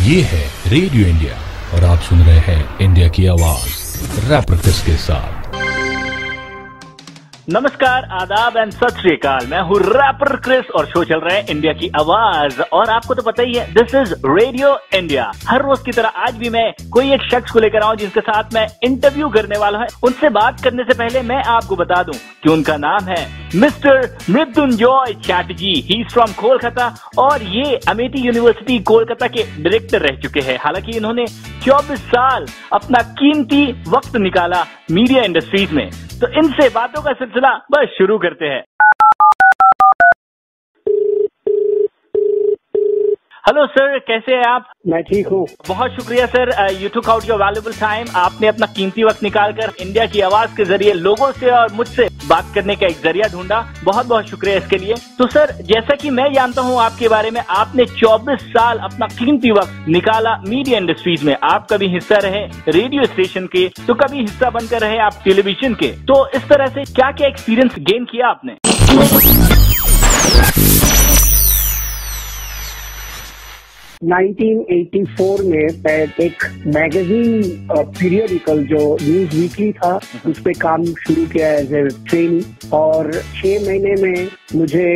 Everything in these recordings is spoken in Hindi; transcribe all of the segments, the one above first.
ये है रेडियो इंडिया और आप सुन रहे हैं इंडिया की आवाज़ रैपर के साथ। नमस्कार, आदाब एंड सत श्रीकाल। मैं हूँ रैपर क्रिस और शो चल रहा है इंडिया की आवाज़। और आपको तो पता ही है दिस इज़ रेडियो इंडिया हर रोज की तरह आज भी मैं कोई एक शख्स को लेकर आऊँ जिसके साथ मैं इंटरव्यू करने वाला है। उनसे बात करने से पहले मैं आपको बता दूँ कि उनका नाम है mister Mrityunjoy Chatterjee. He from Kolkata और ये अमेठी यूनिवर्सिटी कोलकाता के डायरेक्टर रह चुके हैं। हालाँकि इन्होंने 24 साल अपना कीमती वक्त निकाला मीडिया इंडस्ट्रीज़ में। तो इनसे बातों का सिलसिला बस शुरू करते हैं। हेलो सर कैसे हैं आप? मैं ठीक हूँ। बहुत शुक्रिया sir you took out your valuable time आपने अपना कीमती वक्त निकालकर इंडिया की आवाज़ के ज़रिए लोगों से और मुझसे बात करने का एक ज़रिया ढूंढा। बहुत बहुत शुक्रिया इसके लिए। तो सर जैसा कि मैं जानता हूँ आपके बारे में आपने 24 साल अपना कीमती वक्त निकाला मीडिया इंडस्ट्रीज़ में। आप कभी हिस्सा रहे रेडियो स्टेशन के तो कभी हिस्सा बनकर रहे आप टेलीविज़न के। तो इस तरह से क्या क्या एक्सपीरियंस गेन किया आपने? 1984 में मैं एक मैगजीन पीरियडिकल जो न्यूज़ वीकली था उस पर काम शुरू किया एज ए ट्रेनिंग और छह महीने में मुझे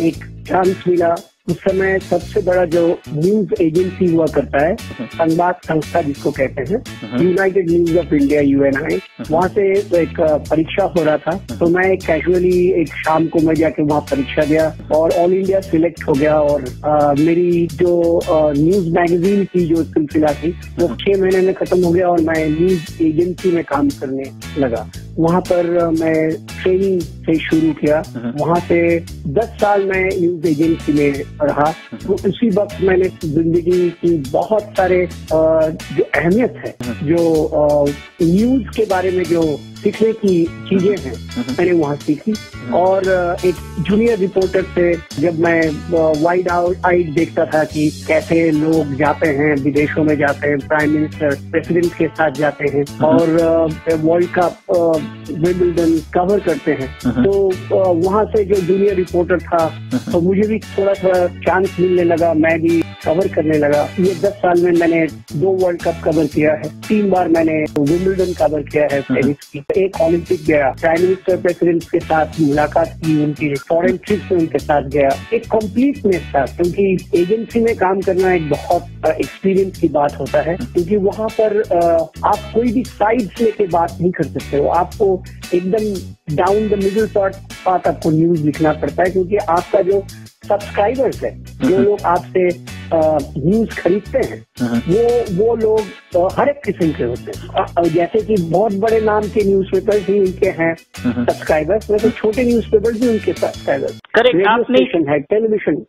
एक चांस मिला उस समय सबसे बड़ा जो न्यूज़ एजेंसी हुआ करता है संवाद संस्था जिसको कहते हैं United News of India UNI वहाँ से एक परीक्षा हो रहा था। तो मैं कैजुअली एक शाम को मैं जाके वहाँ परीक्षा दिया और ऑल इंडिया सिलेक्ट हो गया और अ, मेरी जो न्यूज़ मैगजीन की जो सिलसिला थी वो छह महीने में खत्म हो गया और मैं न्यूज़ एजेंसी में काम करने लगा। वहाँ पर मैं ट्रेनिंग से शुरू किया। वहाँ से दस साल मैं न्यूज़ एजेंसी में रहा तो उसी वक्त मैंने ज़िंदगी की बहुत सारे जो अहमियत है जो न्यूज़ के बारे में जो सीखने की चीज़ें हैं। मैंने वहाँ सीखी। और एक जूनियर रिपोर्टर से जब मैं वाइड आउट आइड देखता था कि कैसे लोग जाते हैं विदेशों में जाते हैं प्राइम मिनिस्टर प्रेसिडेंट के साथ जाते हैं और वर्ल्ड कप विम्बलडन कवर करते हैं। तो वहाँ से जो जूनियर रिपोर्टर था तो मुझे भी थोड़ा थोड़ा चांस मिलने लगा मैं भी कवर करने लगा। ये दस साल में मैंने दो वर्ल्ड कप कवर किया है। तीन बार मैंने विम्बलडन कवर किया है। टेनिस की। एक ओलंपिक गया। प्राइम मिनिस्टर प्रेसिडेंट के साथ मुलाकात की उनकी फॉरेन ट्रिप में उनके साथ गया। एक कंप्लीटनेस था क्योंकि एजेंसी में काम करना एक बहुत एक्सपीरियंस की बात होता है। क्योंकि वहाँ पर आप कोई भी साइड लेके बात नहीं कर सकते हो। आपको एकदम down the middle part part आपको न्यूज़ लिखना पड़ता है क्योंकि आपका जो सब्सक्राइबर्स है जो लोग आपसे न्यूज़ खरीदते हैं वो वो लोग हर एक किस्म के होते हैं। जैसे कि बहुत बड़े नाम के न्यूज़ पेपर भी उनके हैं सब्सक्राइबर्स वैसे छोटे न्यूज़ पेपर भी उनके सब्सक्राइबर्स रेडियो आपने- स्टेशन है टेलीविज़न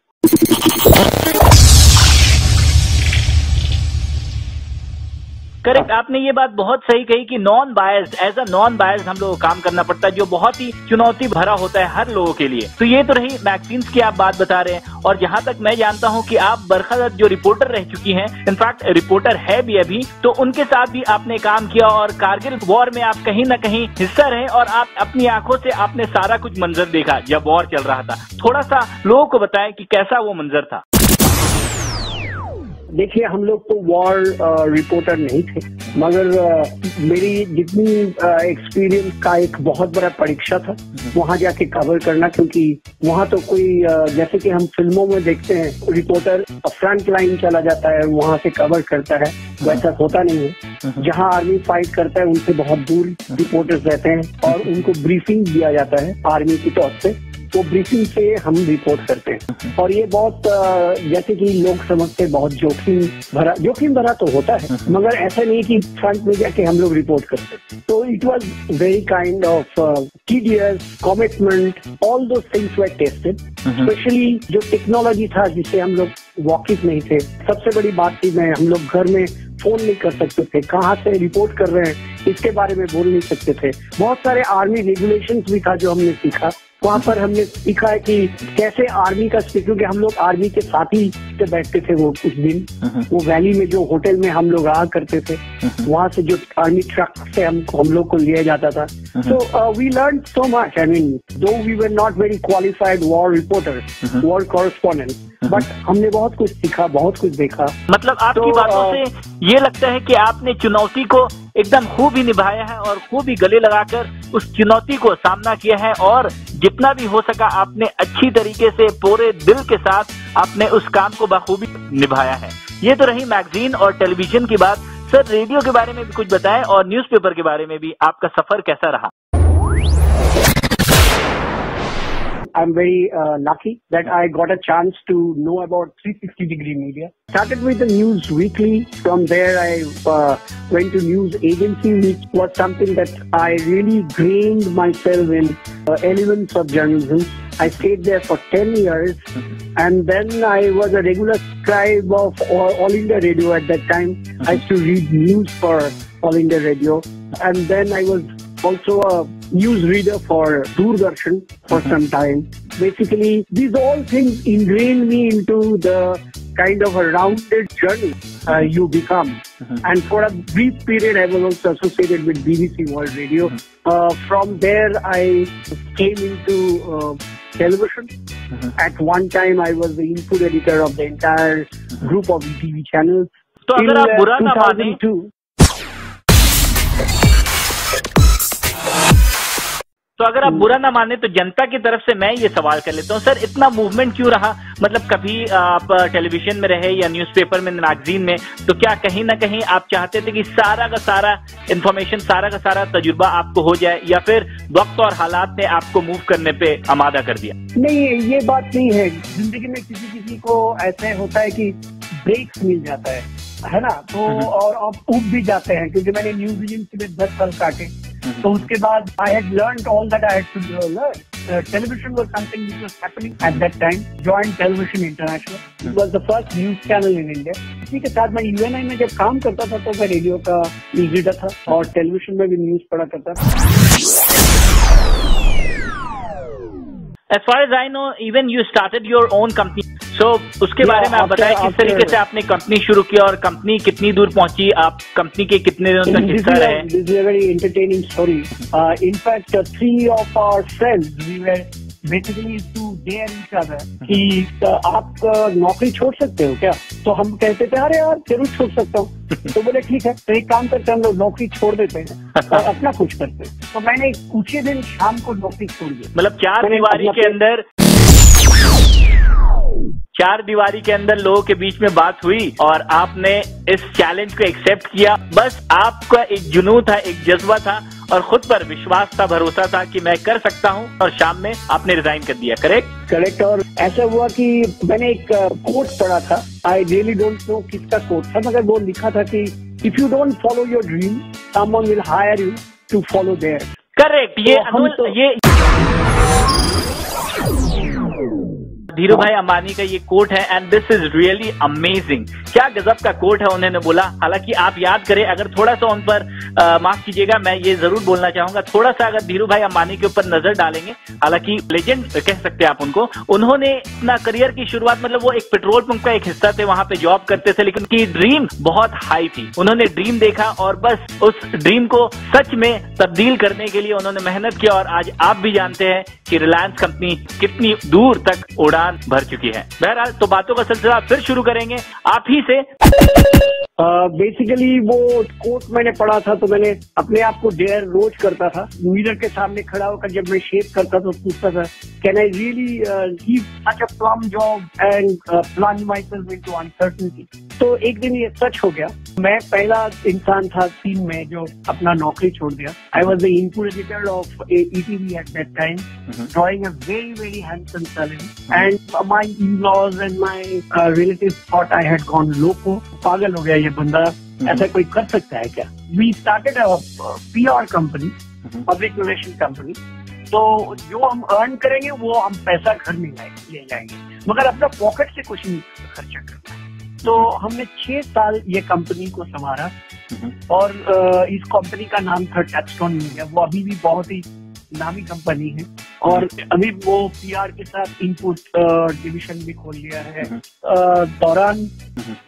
करेक्ट आपने ये बात बहुत सही कही कि non biased as a non biased हम लोग को काम करना पड़ता है जो बहुत ही चुनौती भरा होता है हर लोगों के लिए। तो ये तो रही मैगजीन्स की आप बात बता रहे हैं और जहाँ तक मैं जानता हूँ कि आप बरखत जो रिपोर्टर रह चुकी हैं इनफैक्ट रिपोर्टर है भी अभी तो उनके साथ भी आपने काम किया और कारगिल वॉर में आप कहीं ना कहीं हिस्सा रहे और आप अपनी आँखों से आपने सारा कुछ मंजर देखा जब वॉर चल रहा था। थोड़ा सा लोगों को बताएँ कि कैसा वो मंजर था। देखिए, हम लोग तो वॉर रिपोर्टर नहीं थे। मगर मेरी जितनी एक्सपीरियंस का एक बहुत बड़ा परीक्षा था, वहाँ जाके कवर करना, क्योंकि वहाँ तो कोई जैसे कि हम फ़िल्मों में देखते हैं रिपोर्टर फ्रंट लाइन चला जाता है, वहाँ से कवर करता है, वैसा होता नहीं है। जहाँ आर्मी फाइट करता है, उनसे बहुत दूर रिपोर्टर्स रहते हैं, और उनको ब्रीफिंग दिया जाता है आर्मी की तौर से। वो ब्रीफिंग से हम रिपोर्ट करते हैं। और ये बहुत जैसे कि लोग समझते बहुत जोखिम भरा जोखिम भरा तो होता है मगर ऐसा नहीं कि फ्रंट में जाके हम लोग रिपोर्ट करते तो it was very kind of tedious commitment although things were tested specially जो टेक्नोलॉजी था जिससे हम लोग वाकिफ नहीं थे। सबसे बड़ी बात थी मैं हम लोग घर में फ़ोन नहीं कर सकते थे। कहाँ से रिपोर्ट कर रहे हैं इसके बारे में बोल नहीं सकते थे। बहुत सारे आर्मी रेगुलेशंस भी था जो हमने सीखा। वहाँ पर हमने सीखा है कि कैसे आर्मी का क्योंकि हम लोग आर्मी के साथ ही से बैठते थे वो उस दिन। वो वैली में जो होटल में हम लोग रहा करते थे वहाँ से जो आर्मी ट्रक से हम हम लोग को लिया जाता था। So we learn so much I mean though we were not very qualified war reporter war correspondent but हमने बहुत कुछ सीखा बहुत कुछ देखा। मतलब आपकी तो, बातों अ, से ये लगता है कि आपने चुनौती को एकदम खूब ही निभाया है और खूब ही गले लगाकर उस चुनौती को सामना किया है और जितना भी हो सका आपने अच्छी तरीके से पूरे दिल के साथ आपने उस काम को बखूबी निभाया है। ये तो रही मैगजीन और टेलीविज़न की बात। सर, रेडियो के बारे में भी कुछ बताएँ और न्यूज़पेपर के बारे में भी आपका सफ़र कैसा रहा? I'm very uh, lucky that I got a chance to know about 360 degree media. Started with the News Weekly. From there, I uh, went to News Agency, which was something that I really grained myself in uh, elements of journalism. I stayed there for 10 years and then I was a regular scribe of All, All India Radio at that time. I used to read news for All India Radio and then I was also a news reader for Doordarshan for some time. Basically, these all things ingrained me into the kind of a rounded journey uh, you become. And for a brief period, I was also associated with BBC World Radio. Uh, from there, I came into uh, television. At one time, I was the input editor of the entire group of TV channels. तो अगर Till, आप uh, बुरा ना माने तो अगर आप बुरा ना माने तो जनता की तरफ़ से मैं ये सवाल कर लेता हूँ सर इतना मूवमेंट क्यों रहा? मतलब कभी आप टेलीविज़न में रहे या न्यूज़पेपर में मैगजीन में तो क्या कहीं ना कहीं आप चाहते थे कि सारा का सारा इन्फॉर्मेशन सारा का सारा तजुर्बा आपको हो जाए या फिर वक्त और हालात ने आपको मूव करने पे आमादा कर दिया? नहीं ये बात नहीं है। ज़िंदगी में किसी किसी को ऐसे होता है कि ब्रेक्स मिल जाता है। है ना? तो और आप उब भी जाते हैं क्योंकि मैंने न्यूज़ एजेंसी में दस साल काटे। तो उसके बाद I had learn all that I had to learn television was something which was happening at that time joint television international it was the first news channel in India इसी के साथ मैं यूएनआई में जब काम करता था तो मैं रेडियो का न्यूज़ रीडर था और टेलीविज़न में भी न्यूज़ पढ़ा करता था। As far as I know even you started your own company so उसके बारे में आप बताए किस तरीके से आपने कंपनी शुरू की और कंपनी कितनी दूर पहुँची आप कंपनी के कितने दिनों तक हिस्सा रहे very story in fact three of our Uh, we fact, basically to dare each other. कि uh, आप नौकरी छोड़ सकते हो क्या? तो हम कहते थे अरे यार ज़रूर छोड़ सकता हूँ। तो बोले ठीक है। तो एक काम करते हम लोग नौकरी छोड़ देते हैं और अपना कुछ करते हैं। तो मैंने कुछ ही दिन शाम को नौकरी छोड़ दी। मतलब चार दीवारी के अंदर चार दीवारी के अंदर लोगों के बीच में बात हुई और आपने इस चैलेंज को एक्सेप्ट किया। बस आपका एक जुनू था एक जज्बा था। और खुद पर विश्वास था भरोसा था कि मैं कर सकता हूँ और शाम में आपने रिजाइन कर दिया करेक्ट करेक्ट और ऐसा हुआ कि मैंने एक कोट पढ़ा था। आई रियली डोंट नो किसका कोट था मगर वो लिखा था कि if you don't follow your dream someone will hire you to follow their correct ये तो तो- ये धीरू भाई अंबानी का ये कोट है and this is really amazing क्या गजब का कोट है, उन्होंने बोला। हालाँकि आप याद करें, अगर थोड़ा सा उन पर माफ़ कीजिएगा, मैं ये ज़रूर बोलना चाहूँगा। थोड़ा सा अगर धीरू भाई अंबानी के ऊपर नज़र डालेंगे, हालाँकि लेजेंड कह सकते हैं आप उनको, उन्होंने अपना करियर की शुरुआत मतलब वो एक पेट्रोल पंप का एक हिस्सा थे, वहाँ पे जॉब करते थे, लेकिन उनकी ड्रीम बहुत हाई थी। उन्होंने ड्रीम देखा, और बस उस ड्रीम को सच में तब्दील करने के लिए उन्होंने मेहनत की और आज आप भी जानते हैं कि रिलायंस कंपनी कितनी दूर तक उड़ान भर चुकी है। बहरहाल तो बातों का सिलसिला फिर शुरू करेंगे। आप ही से बेसिकली वो कोट मैंने पढ़ा था तो मैंने अपने आप को डेयर रोज करता था। मिरर के सामने खड़ा होकर जब मैं शेप करता तो पूछता था can I really leave such a plum job and plan myself into uncertainty तो एक दिन ये सच हो गया। मैं पहला इंसान था सीन में जो अपना नौकरी छोड़ दिया। I was the input editor of ETV at that time drawing a very, very handsome salary. And my in-laws and my uh, relatives thought I had gone loco. पागल हो गया ये बंदा ऐसा कोई कर सकता है क्या? We started a PR company public relation company तो जो हम अर्न करेंगे वो हम पैसा घर में लाएँगे ले जाएँगे। मगर अपना पॉकेट से कुछ नहीं खर्चा करना है। तो हमने छह साल ये कंपनी को संभाला और इस कंपनी का नाम था टचस्टोन मीडिया वो अभी भी बहुत ही नामी कंपनी है और अभी वो पीआर के साथ इनपुट डिवीज़न भी खोल लिया है। दौरान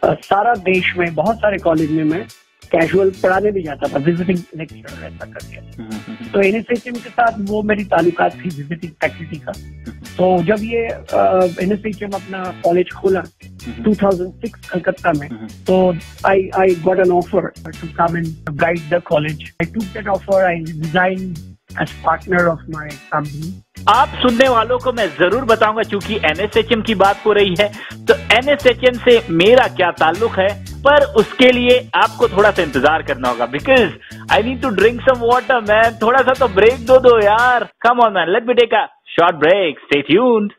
सारा देश में बहुत सारे कॉलेज में मैं कैजुअल पढ़ाने भी जाता था विजिटिंग लेक्चर ऐसा करके तो एनएसएचएम के साथ वो मेरी ताल्लुकात थी विजिटिंग फैकल्टी का। तो जब ये एन एनएसएचएम अपना कॉलेज खोला 2006 कलकत्ता में तो I I got an offer to come and guide the college I took that offer I resign as partner of my company आप सुनने वालों को मैं ज़रूर बताऊँगा क्योंकि एनएसएचएम की बात हो रही है तो एनएसएचएम से मेरा क्या ताल्लुक है, पर उसके लिए आपको थोड़ा सा इंतज़ार करना होगा because I need to drink some water man थोड़ा सा तो ब्रेक दो दो यार. Come on man let me take a short break stay tuned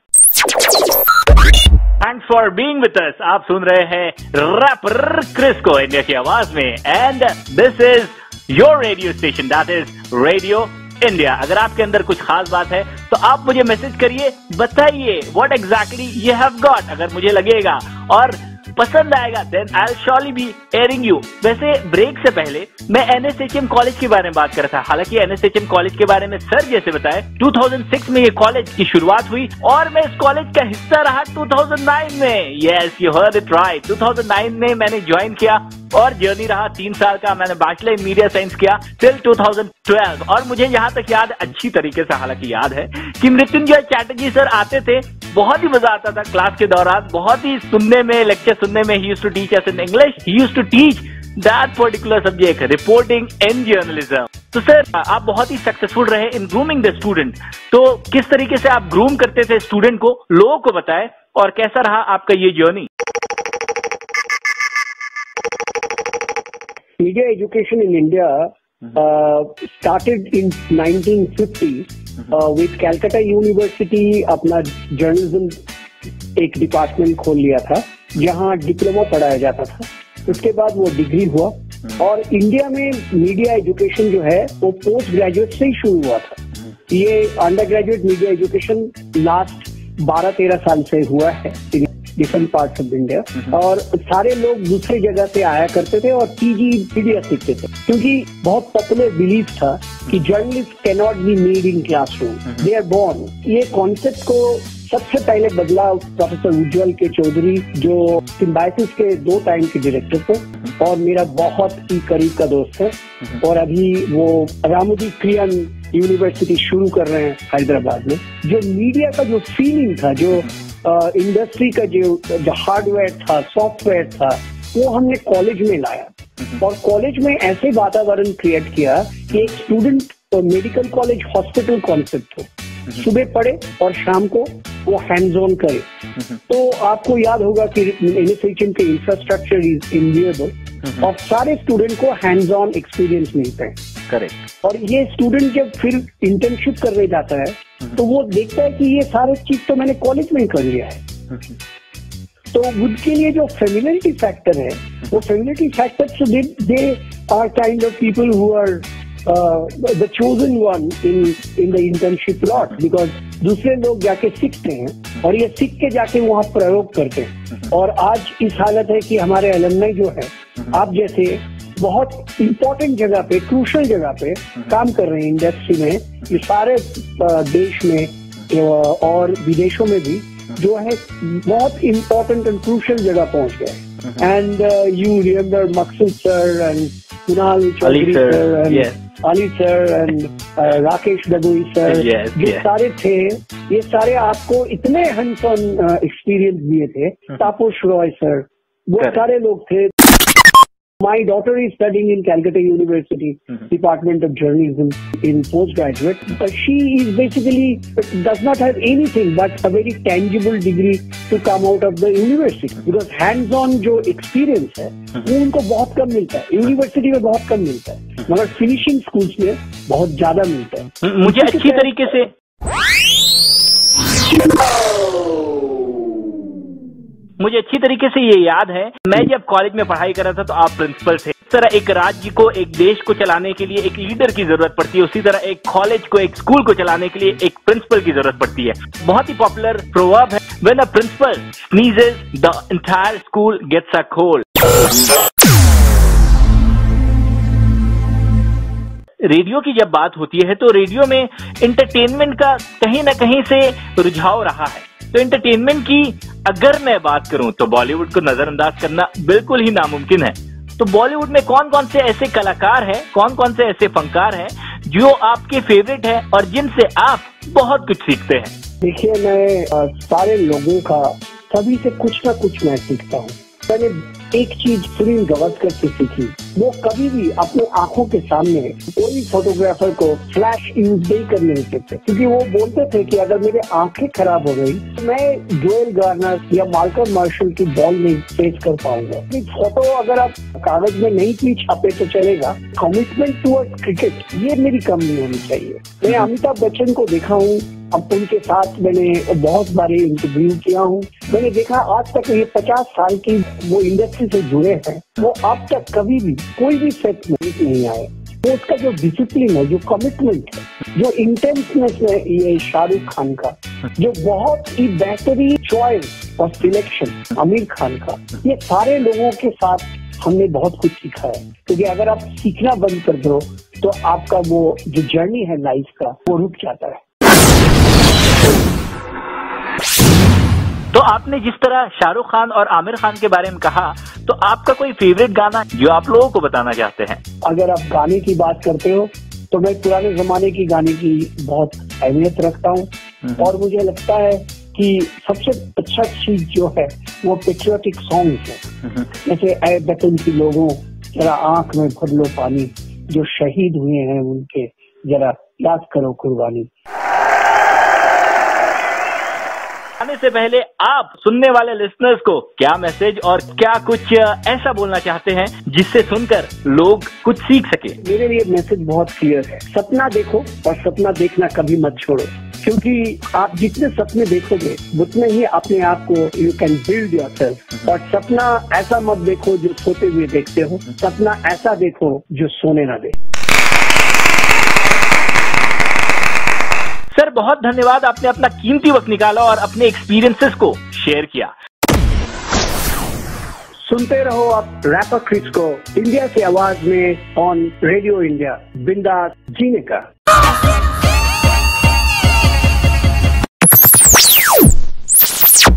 thanks for being with us आप सुन रहे हैं रैपर क्रिस को इंडिया की आवाज़ में and this is your radio station that is radio India अगर आपके अंदर कुछ खास बात है तो आप मुझे मैसेज करिए, बताइए what exactly you have got अगर मुझे लगेगा। और पसंद आएगा then I surely be airing you वैसे ब्रेक से पहले, मैं एनएसएचएम कॉलेज के बारे में बात कर रहा था। हालाँकि एनएसएचएम कॉलेज के बारे में सर जैसे बताए 2006 में ये कॉलेज की शुरुआत हुई और मैं इस कॉलेज का हिस्सा रहा 2009 में। Yes you heard it right 2009 में मैंने ज्वाइन किया। और जर्नी रहा तीन साल का। मैंने बैचलर इन मीडिया साइंस किया टिल 2012 और मुझे यहाँ तक याद, अच्छी तरीके से हालाँकि याद है, कि मृत्युंजय चैटर्जी सर आते थे, बहुत ही मज़ा आता था क्लास के दौरान। बहुत ही सुनने में लेक्चर सुनने में ही use to teach us in English he use to teach that particular subject reporting and journalism तो सर आप बहुत ही सक्सेसफुल रहे इन ग्रूमिंग द स्टूडेंट तो किस तरीके से आप ग्रूम करते थे स्टूडेंट को? लोगों को बताएँ और कैसा रहा आपका ये journey media education in India uh, started in 1950 uh, with Calcutta University अपना जर्नलिज्म एक डिपार्टमेंट खोल लिया था जहाँ डिप्लोमा पढ़ाया जाता था। उसके बाद वो डिग्री हुआ। और इंडिया में मीडिया एजुकेशन जो है वो पोस्ट ग्रेजुएट से ही शुरू हुआ था। ये under graduate media education last 12-13 साल से हुआ है। डिफरेंट पार्ट ऑफ़ इंडिया और सारे लोग दूसरी जगह से आया करते थे और पीजी मीडिया सीखते थे। क्योंकि बहुत पॉपुलर बिलीफ था कि journalist cannot be made in classroom they are born ये कॉन्सेप्ट को सबसे पहले बदला प्रोफेसर उज्जवल के चौधरी जो सिम्बाइसिस के दो टाइम के डायरेक्टर थे और मेरा बहुत ही करीब का दोस्त है। और अभी वो रामोजी क्रियन यूनिवर्सिटी शुरू कर रहे हैं हैदराबाद में। जो मीडिया का जो फीलिंग था जो इंडस्ट्री का जो जो हार्डवेयर था सॉफ्टवेयर था वो हमने कॉलेज में लाया। और कॉलेज में ऐसे वातावरण क्रिएट किया कि एक student medical college hospital concept हो। सुबह पढ़े और शाम को वो हैंड ऑन करे। तो आपको याद होगा कि एनएसएचएम के इंफ्रास्ट्रक्चर इज़ इनविएबल और सारे स्टूडेंट को हैंड्स ऑन एक्सपीरियंस मिलते हैं। करेक्ट और ये स्टूडेंट जब फिर इंटर्नशिप करने जाता है तो वो देखता है कि ये सारे चीज़ तो मैंने कॉलेज में ही कर लिया है। तो उनके लिए जो फेमिलिटी फैक्टर है वो familiarity factor so they they are kind of people who are the chosen one in in the internship lot because दूसरे लोग जाके सीखते हैं और ये सीख के जाके वहाँ प्रयोग करते हैं। और आज इस हालत है कि हमारे अलमनाई जो है आप जैसे बहुत इम्पोर्टेंट जगह पे क्रूशल जगह पे काम कर रहे हैं इंडस्ट्री में ये सारे देश में और विदेशों में भी जो है बहुत इम्पोर्टेंट एंड क्रूशल जगह पहुँच गए and you remember Maqsood sir and Kunal Chaudhary sir and Ali sir and Rakesh Dagoi sir ये सारे थे। ये सारे आपको इतने ऑन एक्सपीरियंस दिए थे। तापोश रॉय सर वो सारे लोग थे। My daughter is studying in Calcutta University, mm-hmm. Department of Journalism in postgraduate. But she is basically does not have anything but a very tangible degree to come out of the university because hands-on जो experience है वो उनको बहुत कम मिलता है यूनिवर्सिटी में बहुत कम मिलता है मगर फिनिशिंग स्कूल्स में बहुत ज़्यादा मिलता है मुझे अच्छी तरीके से मुझे अच्छी तरीके से ये याद है। मैं जब कॉलेज में पढ़ाई कर रहा था तो आप प्रिंसिपल थे। इस तरह एक राज्य को, एक देश को चलाने के लिए एक लीडर की ज़रूरत पड़ती है। उसी तरह एक कॉलेज को, एक स्कूल को चलाने के लिए एक प्रिंसिपल की ज़रूरत पड़ती है। बहुत ही पॉपुलर प्रोवर्ब है when a principal sneezes the entire school gets a cold. Radio की जब बात होती है तो रेडियो में इंटरटेनमेंट का कहीं ना कहीं से रुझाव रहा है। तो एंटरटेनमेंट की अगर मैं बात करूँ तो बॉलीवुड को नजरअंदाज करना बिल्कुल ही नामुमकिन है। तो बॉलीवुड में कौन कौन से ऐसे कलाकार हैं कौन कौन से ऐसे फनकार हैं, जो आपके फेवरेट हैं और जिनसे आप बहुत कुछ सीखते हैं? देखिए, मैं सारे लोगों का सभी से कुछ ना कुछ मैं सीखता हूँ। मैंने एक चीज़ सुनील गवास्कर से सीखी। वो कभी भी अपने आँखों के सामने कोई फोटोग्राफर को फ्लैश यूज़ नहीं करने देते। थे क्योंकि वो बोलते थे कि अगर मेरे आँखें खराब हो गई तो मैं जोएल गार्नर या मार्कर मार्शल की बॉल नहीं फेस कर पाऊँगा। फ़ोटो अगर आप कागज़ में नहीं भी छापे तो चलेगा। कमिटमेंट टूवर्ड क्रिकेट ये मेरी कम नहीं होनी चाहिए। मैं अमिताभ बच्चन को देखा हूँ। अब उनके साथ मैंने बहुत बारे इंटरव्यू किया हूँ। मैंने देखा आज तक ये पचास साल की वो इंडस्ट्री से जुड़े हैं, वो अब तक कभी भी कोई भी सेट नहीं आए। तो उसका जो डिसिप्लिन है, जो कमिटमेंट है, जो इंटेंसनेस है ये शाहरुख खान का, जो बहुत ही बेहतरीन चॉइस और सिलेक्शन आमिर खान का, ये सारे लोगों के साथ हमने बहुत कुछ सीखा है। क्योंकि अगर आप सीखना बंद कर दो तो आपका वो जो जर्नी है लाइफ का, वो रुक जाता है। तो आपने जिस तरह शाहरुख खान और आमिर खान के बारे में कहा तो आपका कोई फेवरेट गाना जो आप लोगों को बताना चाहते हैं अगर आप गाने की बात करते हो तो मैं पुराने जमाने की गाने की बहुत अहमियत रखता हूँ हम्म। और मुझे लगता है कि सबसे अच्छा चीज़ जो है वो पेट्रियोटिक सॉन्ग है हम्म। जैसे ऐ बतन की लोगों जरा आँख में भर लो पानी जो शहीद हुए हैं उनके जरा याद करो कुर्बानी आने से पहले आप सुनने वाले लिसनर्स को क्या मैसेज और क्या कुछ ऐसा बोलना चाहते हैं जिससे सुनकर लोग कुछ सीख सके? मेरे लिए मैसेज बहुत क्लियर है। सपना देखो और सपना देखना कभी मत छोड़ो। क्योंकि आप जितने सपने देखोगे उतने ही अपने आप को you can build yourself और सपना ऐसा मत देखो जो सोते हुए देखते हो। सपना ऐसा देखो जो सोने ना दे। सर, बहुत धन्यवाद, आपने अपना कीमती वक्त निकाला और अपने एक्सपीरियंसेस को शेयर किया। सुनते रहो आप रैपर क्रिस को इंडिया की आवाज़ में ऑन रेडियो इंडिया बिंदास जीने का।